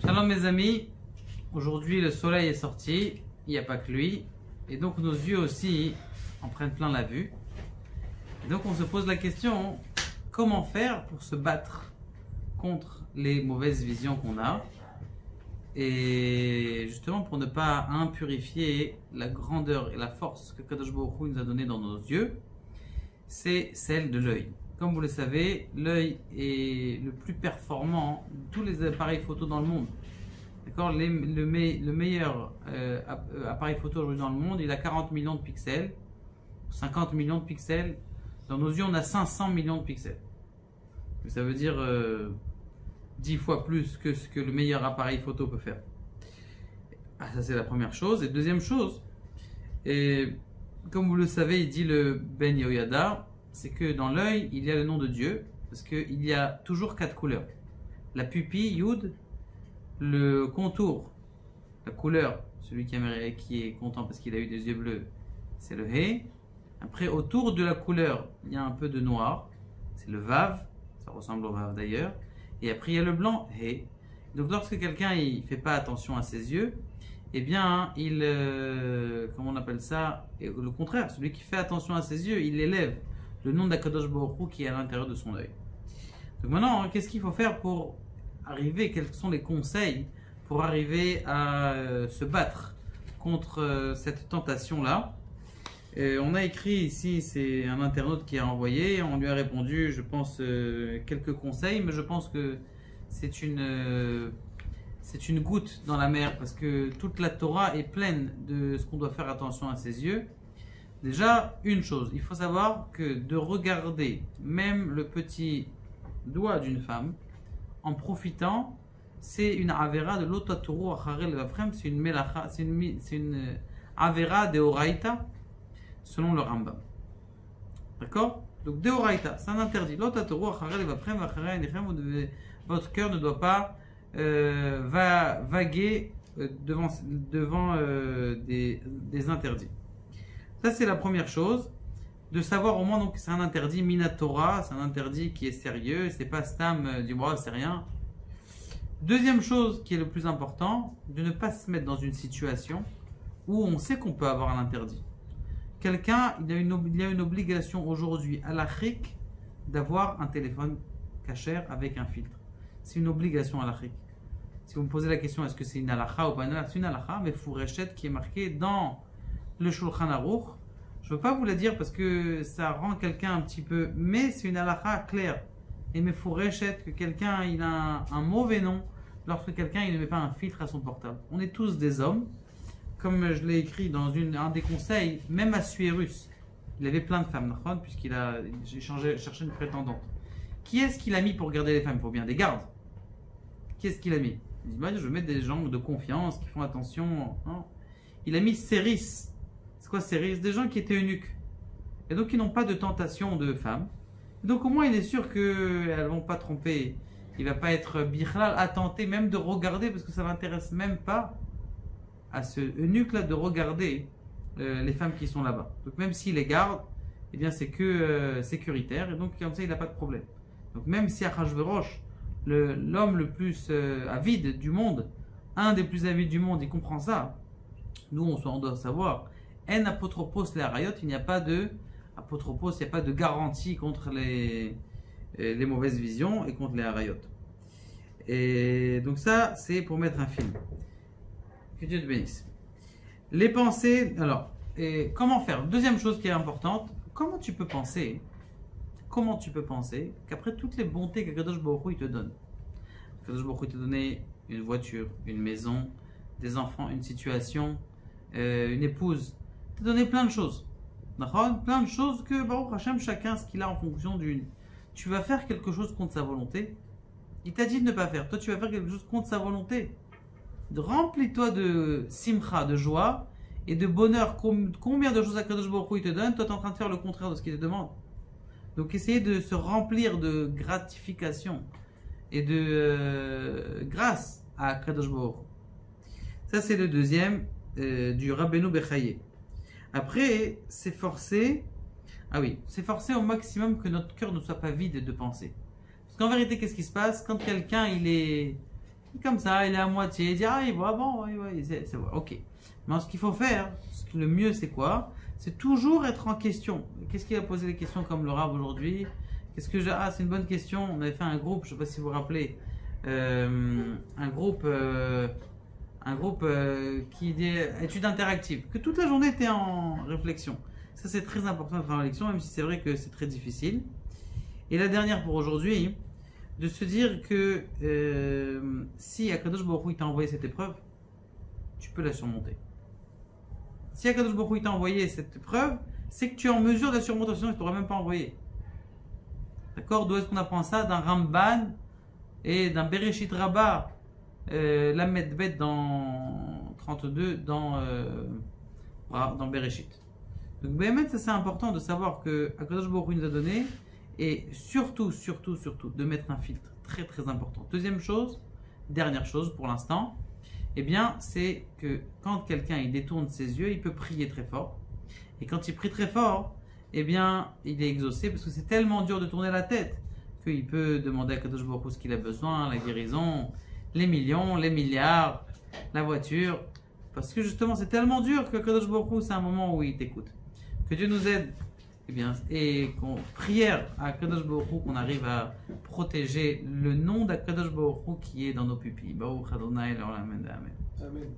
Shalom mes amis, aujourd'hui le soleil est sorti, il n'y a pas que lui, et donc nos yeux aussi en prennent plein la vue. Donc on se pose la question, comment faire pour se battre contre les mauvaises visions qu'on a et justement pour ne pas impurifier la grandeur et la force que Kadosh Baruch Hu nous a donné dans nos yeux, c'est celle de l'œil. Comme vous le savez, l'œil est le plus performant de tous les appareils photo dans le monde. D'accord le, le, meilleur euh, euh, appareil photo aujourd'hui dans le monde, il a 40 millions de pixels, 50 millions de pixels. Dans nos yeux, on a 500 millions de pixels. Ça veut dire euh, 10 fois plus que ce que le meilleur appareil photo peut faire. Ah, ça, c'est la première chose. Et deuxième chose, et comme vous le savez, il dit le Ben Yoyada, c'est que dans l'œil, il y a le nom de Dieu, parce qu'il y a toujours quatre couleurs. La pupille, Yud, le contour, la couleur, celui qui est, qui est content parce qu'il a eu des yeux bleus, c'est le He. Après, autour de la couleur, il y a un peu de noir, c'est le Vav, ça ressemble au Vav d'ailleurs. Et après, il y a le blanc, He. Donc, lorsque quelqu'un ne fait pas attention à ses yeux, eh bien, il, euh, comment on appelle ça? Le contraire, celui qui fait attention à ses yeux, il élève le nom d'Akadosh Baruch qui est à l'intérieur de son œil. Donc maintenant, hein, qu'est-ce qu'il faut faire pour arriver? Quels sont les conseils pour arriver à euh, se battre contre euh, cette tentation-là? On a écrit ici, c'est un internaute qui a envoyé, on lui a répondu, je pense, quelques conseils, mais je pense que c'est une, c'est une goutte dans la mer parce que toute la Torah est pleine de ce qu'on doit faire attention à ses yeux. Déjà, une chose, il faut savoir que de regarder même le petit doigt d'une femme en profitant, c'est une avera de l'otaturu acharel vafrem, c'est une melacha, c'est une, euh, avera de oraita selon le Rambam. D'accord? Donc de oraita, c'est un interdit. Acharel vafrem votre cœur ne doit pas euh, va, vaguer euh, devant, devant euh, des, interdits. Ça, c'est la première chose. De savoir au moins donc c'est un interdit minatora, c'est un interdit qui est sérieux, c'est pas stam du bras, c'est rien. Deuxième chose qui est le plus important, de ne pas se mettre dans une situation où on sait qu'on peut avoir un interdit. Quelqu'un, il, il a une obligation aujourd'hui à l'Afrique d'avoir un téléphone cachère avec un filtre. C'est une obligation à l'Afrique. Si vous me posez la question, est-ce que c'est une halakha ou pas une halakha? C'est une halakha, mais fourrechette qui est marquée dans le Shulchan Aruch. Je ne veux pas vous la dire parce que ça rend quelqu'un un petit peu. Mais c'est une halakha claire. Et mes que quelqu'un il a un, mauvais nom lorsque quelqu'un il ne met pas un filtre à son portable. On est tous des hommes. Comme je l'ai écrit dans un des conseils, même à Suérus, il avait plein de femmes, puisqu'il a cherché une prétendante. Qui est-ce qu'il a mis pour garder les femmes? Il faut bien des gardes. Qui est-ce qu'il a mis? Il dit Je mettre des gens de confiance qui font attention. Hein. Il a mis Céris c'est quoi risques Des gens qui étaient eunuques. Et donc, ils n'ont pas de tentation de femmes. donc, au moins, il est sûr qu'elles ne vont pas tromper. Il ne va pas être bichlal à tenter même de regarder, parce que ça ne l'intéresse même pas à ce eunuque-là de regarder euh, les femmes qui sont là-bas. Donc, même s'il les garde, eh bien, c'est que euh, sécuritaire. Et donc, comme ça, il n'a pas de problème. Donc, même si Achashverosh, l'homme le, plus euh, avide du monde, un des plus avides du monde, il comprend ça. Nous, on, on doit savoir en apotropos les arayot, il n'y a pas de apotropos, il n'y a pas de garantie contre les, euh, les mauvaises visions et contre les arayot. Et donc ça, c'est pour mettre un film. Que Dieu te bénisse. Les pensées, alors, et comment faire? Deuxième chose qui est importante, comment tu peux penser Comment tu peux penser qu'après toutes les bontés que Kadosh Baruch te donne, Kadosh Baruch te donné une voiture, une maison, des enfants, une situation, euh, une épouse, t'a donné plein de choses. Plein de choses que Baruch Hashem, chacun ce qu'il a en fonction d'une. Tu vas faire quelque chose contre sa volonté. Il t'a dit de ne pas faire. Toi, tu vas faire quelque chose contre sa volonté. Remplis-toi de simcha, de joie et de bonheur. Combien de choses à Kadosh Baruch il te donne? Toi, tu es en train de faire le contraire de ce qu'il te demande. Donc, essayez de se remplir de gratification et de euh, grâce à Kadosh Ça, c'est le deuxième euh, du Rabbeinu Bechaye. Après, s'efforcer Ah oui, s'efforcer au maximum que notre cœur ne soit pas vide de pensée. Parce qu'en vérité, qu'est-ce qui se passe? Quand quelqu'un il est comme ça, il est à moitié, il dit ah il voit bon, oui, oui, c'est- ok. Mais ce qu'il faut faire, le mieux c'est quoi? C'est toujours être en question. Qu'est-ce qui a posé les questions comme le rab aujourd'hui? Qu'est-ce que j'ai Ah c'est une bonne question. On avait fait un groupe, je sais pas si vous vous rappelez, euh, un groupe, euh, un groupe euh, qui dit études interactives, que toute la journée était en réflexion. Ça c'est très important d'être en réflexion, même si c'est vrai que c'est très difficile. Et la dernière pour aujourd'hui, de se dire que si Akadosh Baruch t'a envoyé cette épreuve, tu peux la surmonter. Si Akadosh Baruch t'a envoyé cette épreuve, c'est que tu es en mesure de la surmonter, sinon il ne t'aurait même pas envoyé. D'accord? D'où est-ce qu'on apprend ça? D'un Ramban et d'un Bereshit Rabbah, euh, la Medbet dans 32, dans, euh, dans Bereshit. Donc, Béhémet, ça c'est important de savoir que Akadosh Baruch nous a donné et surtout, surtout, surtout, de mettre un filtre. Très, très important. Deuxième chose, dernière chose pour l'instant, eh bien, c'est que quand quelqu'un il détourne ses yeux, il peut prier très fort. Et quand il prie très fort, eh bien, il est exaucé parce que c'est tellement dur de tourner la tête qu'il peut demander à Kadosh Baruch ce qu'il a besoin, la guérison, les millions, les milliards, la voiture. Parce que justement, c'est tellement dur que Kadosh Baruch c'est un moment où il t'écoute. Que Dieu nous aide eh bien, et qu'on prière à Kadosh Baruch qu'on arrive à protéger le nom d'Akadosh Baruch qui est dans nos pupilles. Amen. Amen.